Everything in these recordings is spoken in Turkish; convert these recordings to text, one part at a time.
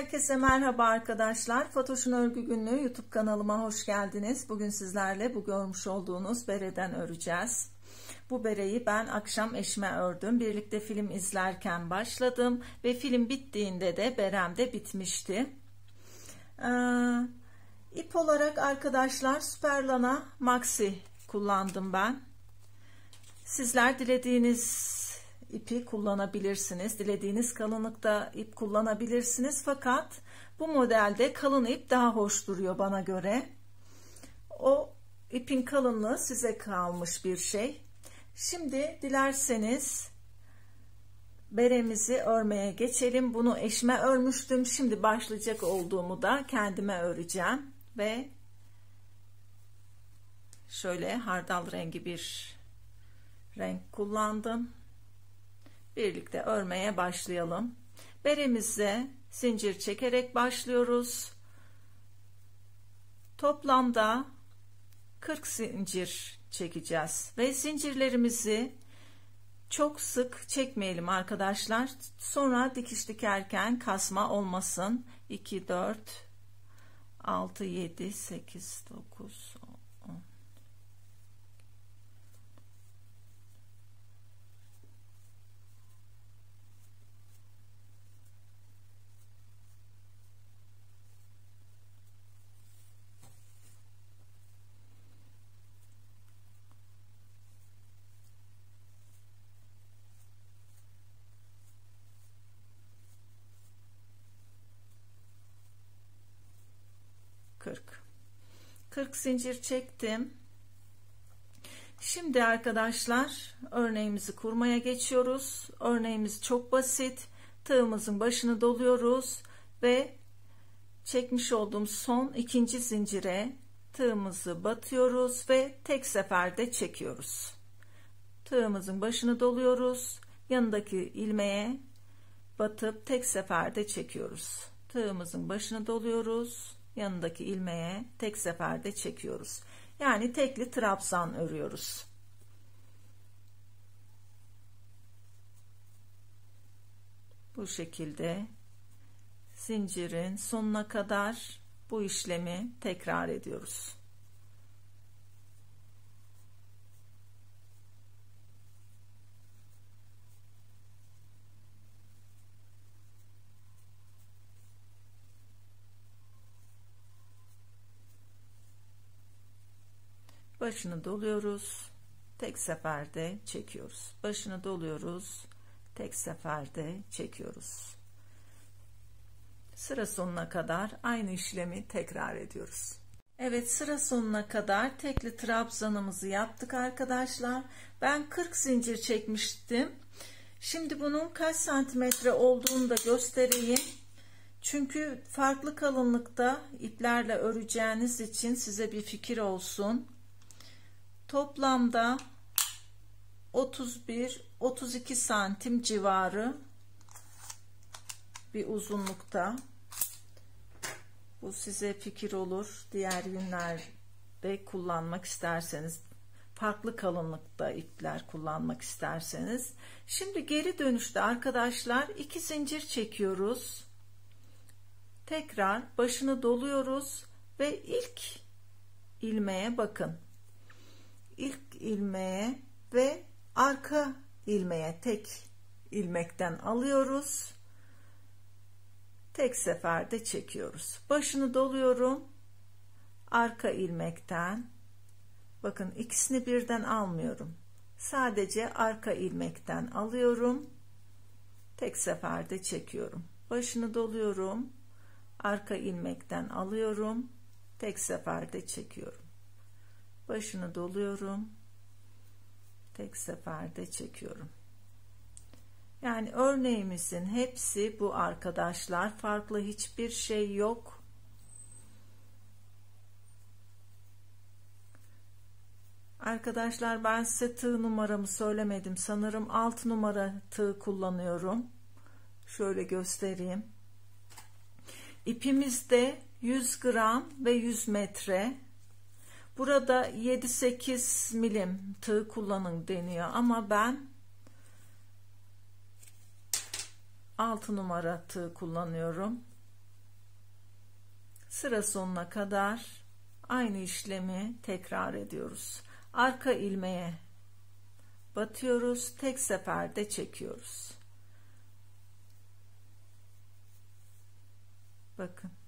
Herkese merhaba arkadaşlar. Fatoş'un Örgü Günlüğü YouTube kanalıma hoş geldiniz. Bugün sizlerle bu görmüş olduğunuz bereden öreceğiz. Bu bereyi ben akşam eşime ördüm. Birlikte film izlerken başladım ve film bittiğinde de berem de bitmişti. Ee, ip olarak arkadaşlar Superlana Maxi kullandım ben. Sizler dilediğiniz ipi kullanabilirsiniz. Dilediğiniz kalınlıkta ip kullanabilirsiniz. Fakat bu modelde kalın ip daha hoş duruyor bana göre. O ipin kalınlığı size kalmış bir şey. Şimdi dilerseniz beremizi örmeye geçelim. Bunu eşime örmüştüm. Şimdi başlayacak olduğumu da kendime öreceğim. Ve şöyle hardal rengi bir renk kullandım birlikte örmeye başlayalım. Beremize zincir çekerek başlıyoruz. Toplamda 40 zincir çekeceğiz ve zincirlerimizi çok sık çekmeyelim arkadaşlar. Sonra dikiş dikerken kasma olmasın. 2 4 6 7 8 9 40 40 zincir çektim. Şimdi arkadaşlar örneğimizi kurmaya geçiyoruz. Örneğimiz çok basit. Tığımızın başını doluyoruz ve çekmiş olduğum son ikinci zincire tığımızı batıyoruz ve tek seferde çekiyoruz. Tığımızın başını doluyoruz. Yanındaki ilmeğe batıp tek seferde çekiyoruz. Tığımızın başını doluyoruz yanındaki ilmeğe tek seferde çekiyoruz. Yani tekli trabzan örüyoruz. Bu şekilde zincirin sonuna kadar bu işlemi tekrar ediyoruz. Başını doluyoruz. Tek seferde çekiyoruz. Başını doluyoruz. Tek seferde çekiyoruz. Sıra sonuna kadar aynı işlemi tekrar ediyoruz. Evet sıra sonuna kadar tekli trabzanımızı yaptık arkadaşlar. Ben 40 zincir çekmiştim. Şimdi bunun kaç santimetre olduğunu da göstereyim. Çünkü farklı kalınlıkta iplerle öreceğiniz için size bir fikir olsun toplamda 31-32 santim civarı bir uzunlukta. Bu size fikir olur. Diğer günlerde kullanmak isterseniz farklı kalınlıkta ipler kullanmak isterseniz. Şimdi geri dönüşte arkadaşlar iki zincir çekiyoruz. Tekrar başını doluyoruz ve ilk ilmeğe bakın ilmeğe ve arka ilmeğe tek ilmekten alıyoruz. Tek seferde çekiyoruz. Başını doluyorum. Arka ilmekten bakın ikisini birden almıyorum. Sadece arka ilmekten alıyorum. Tek seferde çekiyorum. Başını doluyorum. Arka ilmekten alıyorum. Tek seferde çekiyorum başını doluyorum tek seferde çekiyorum yani örneğimizin hepsi bu arkadaşlar farklı hiçbir şey yok Arkadaşlar ben size tığ numaramı söylemedim. Sanırım 6 numara tığ kullanıyorum. Şöyle göstereyim. İpimizde 100 gram ve 100 metre. Burada 7-8 milim tığ kullanın deniyor ama ben 6 numara tığ kullanıyorum. sıra sonuna kadar aynı işlemi tekrar ediyoruz. Arka ilmeğe batıyoruz. Tek seferde çekiyoruz. Bakın.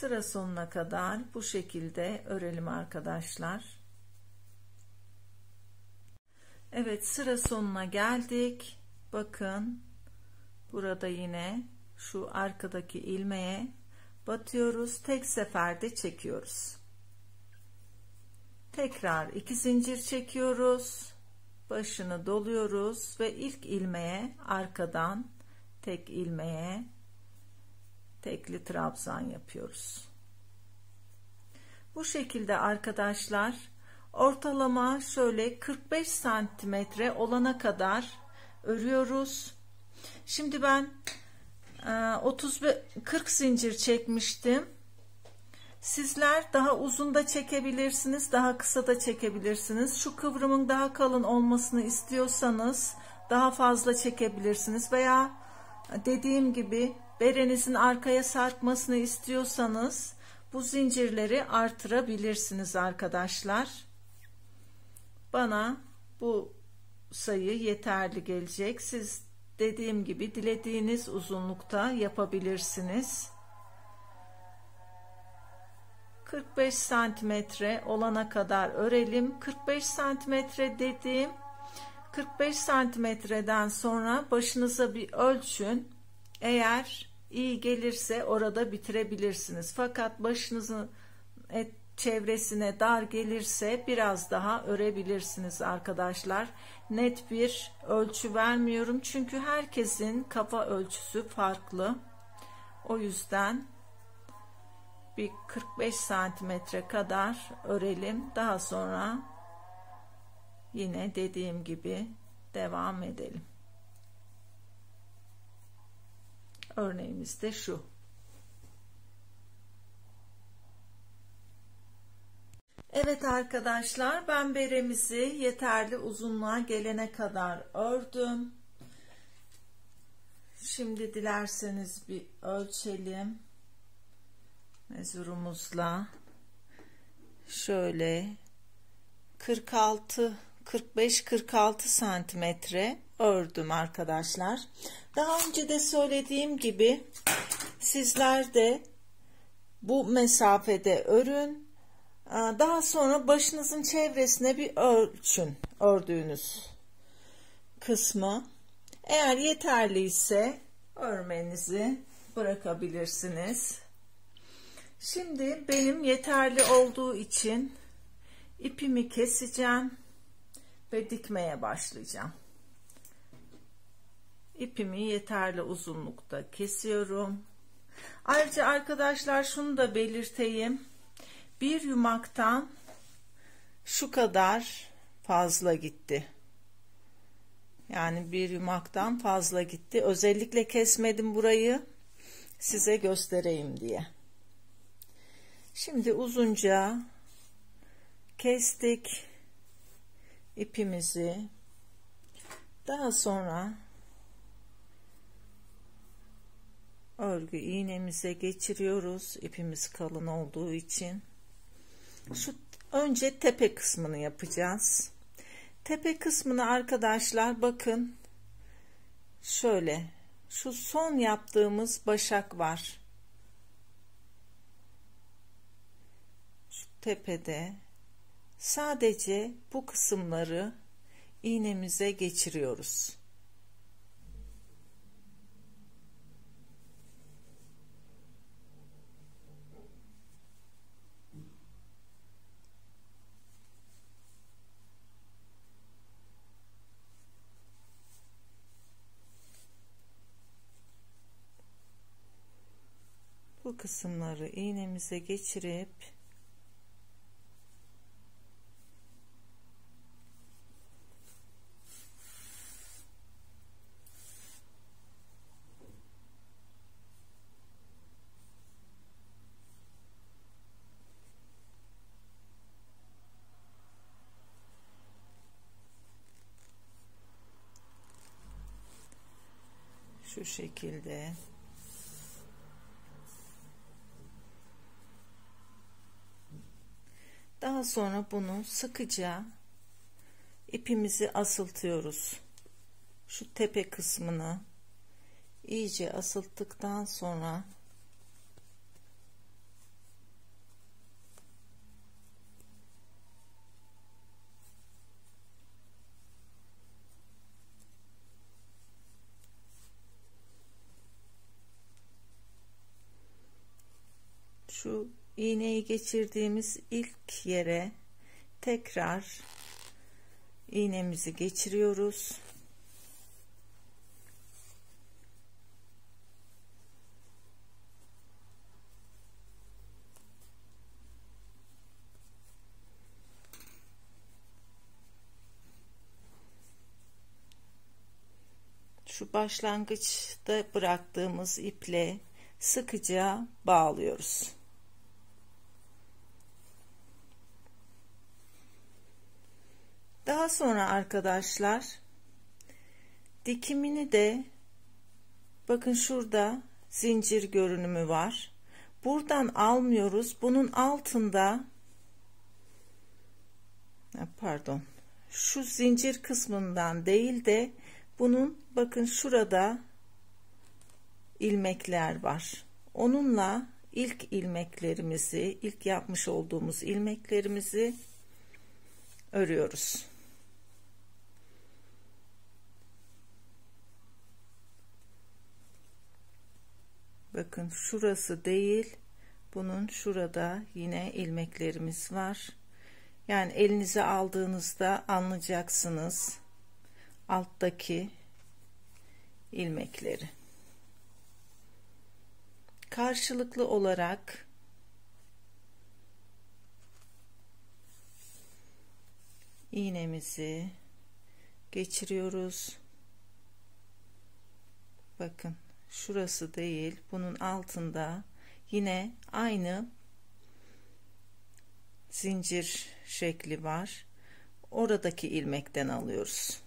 Sıra sonuna kadar bu şekilde örelim arkadaşlar. Evet sıra sonuna geldik. Bakın burada yine şu arkadaki ilmeğe batıyoruz. Tek seferde çekiyoruz. Tekrar iki zincir çekiyoruz. Başını doluyoruz ve ilk ilmeğe arkadan tek ilmeğe tekli trabzan yapıyoruz. Bu şekilde arkadaşlar ortalama şöyle 45 santimetre olana kadar örüyoruz. Şimdi ben 30 e, 40 zincir çekmiştim. Sizler daha uzun da çekebilirsiniz, daha kısa da çekebilirsiniz. Şu kıvrımın daha kalın olmasını istiyorsanız daha fazla çekebilirsiniz veya dediğim gibi berenizin arkaya sarkmasını istiyorsanız bu zincirleri artırabilirsiniz arkadaşlar. Bana bu sayı yeterli gelecek. Siz dediğim gibi dilediğiniz uzunlukta yapabilirsiniz. 45 santimetre olana kadar örelim. 45 santimetre dediğim 45 santimetreden sonra başınıza bir ölçün. Eğer iyi gelirse orada bitirebilirsiniz. Fakat başınızın et çevresine dar gelirse biraz daha örebilirsiniz arkadaşlar. Net bir ölçü vermiyorum çünkü herkesin kafa ölçüsü farklı. O yüzden bir 45 santimetre kadar örelim. Daha sonra yine dediğim gibi devam edelim. Örneğimiz de şu. Evet arkadaşlar ben beremizi yeterli uzunluğa gelene kadar ördüm. Şimdi dilerseniz bir ölçelim. Mezurumuzla şöyle 46 45 46 santimetre ördüm arkadaşlar. Daha önce de söylediğim gibi sizler de bu mesafede örün. Daha sonra başınızın çevresine bir ölçün ördüğünüz kısmı. Eğer yeterliyse örmenizi bırakabilirsiniz. Şimdi benim yeterli olduğu için ipimi keseceğim ve dikmeye başlayacağım. İpimi yeterli uzunlukta kesiyorum. Ayrıca arkadaşlar şunu da belirteyim. Bir yumaktan şu kadar fazla gitti. Yani bir yumaktan fazla gitti. Özellikle kesmedim burayı size göstereyim diye. Şimdi uzunca kestik ipimizi. Daha sonra örgü iğnemize geçiriyoruz. İpimiz kalın olduğu için. Şu önce tepe kısmını yapacağız. Tepe kısmını arkadaşlar bakın şöyle şu son yaptığımız başak var. Şu tepede sadece bu kısımları iğnemize geçiriyoruz. bu kısımları iğnemize geçirip şu şekilde. Daha sonra bunu sıkıca ipimizi asıltıyoruz. Şu tepe kısmını iyice asılttıktan sonra iğneyi geçirdiğimiz ilk yere tekrar iğnemizi geçiriyoruz. Şu başlangıçta bıraktığımız iple sıkıca bağlıyoruz. Daha sonra arkadaşlar dikimini de bakın şurada zincir görünümü var. Buradan almıyoruz. Bunun altında pardon şu zincir kısmından değil de bunun bakın şurada ilmekler var. Onunla ilk ilmeklerimizi, ilk yapmış olduğumuz ilmeklerimizi örüyoruz. Bakın şurası değil. Bunun şurada yine ilmeklerimiz var. Yani elinize aldığınızda anlayacaksınız. Alttaki ilmekleri. Karşılıklı olarak iğnemizi geçiriyoruz. Bakın şurası değil bunun altında yine aynı zincir şekli var. Oradaki ilmekten alıyoruz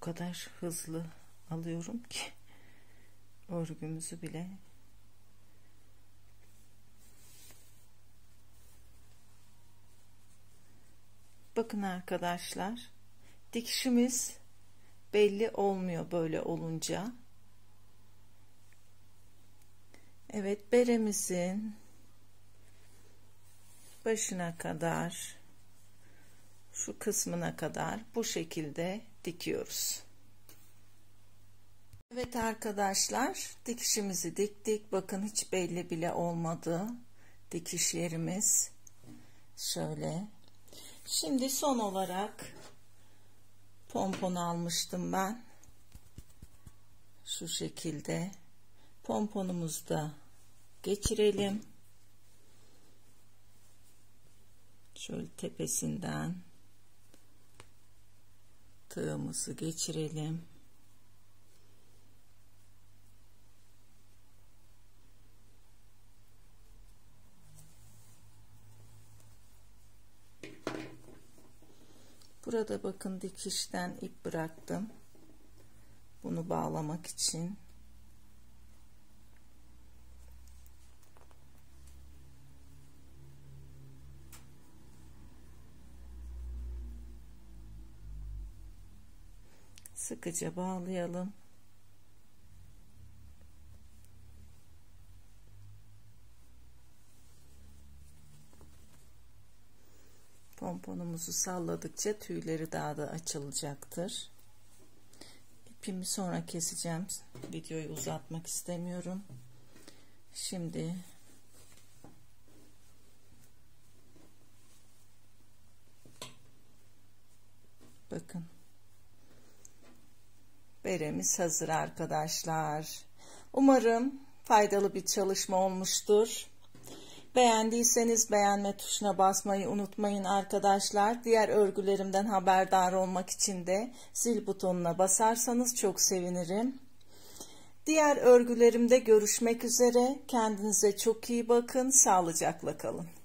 kadar hızlı alıyorum ki örgümüzü bile. Bakın arkadaşlar dikişimiz belli olmuyor böyle olunca. Evet beremizin başına kadar şu kısmına kadar bu şekilde dikiyoruz. Evet arkadaşlar dikişimizi diktik. Bakın hiç belli bile olmadı dikiş yerimiz. Şöyle. Şimdi son olarak pompon almıştım ben. Şu şekilde pomponumuzu da geçirelim. Şöyle tepesinden tığımızı geçirelim. Burada bakın dikişten ip bıraktım. Bunu bağlamak için. Sıkıca bağlayalım. Pomponumuzu salladıkça tüyleri daha da açılacaktır. İpimi sonra keseceğim. Videoyu uzatmak istemiyorum. Şimdi bakın beremiz hazır arkadaşlar. Umarım faydalı bir çalışma olmuştur. Beğendiyseniz beğenme tuşuna basmayı unutmayın arkadaşlar. Diğer örgülerimden haberdar olmak için de zil butonuna basarsanız çok sevinirim. Diğer örgülerimde görüşmek üzere. Kendinize çok iyi bakın. Sağlıcakla kalın.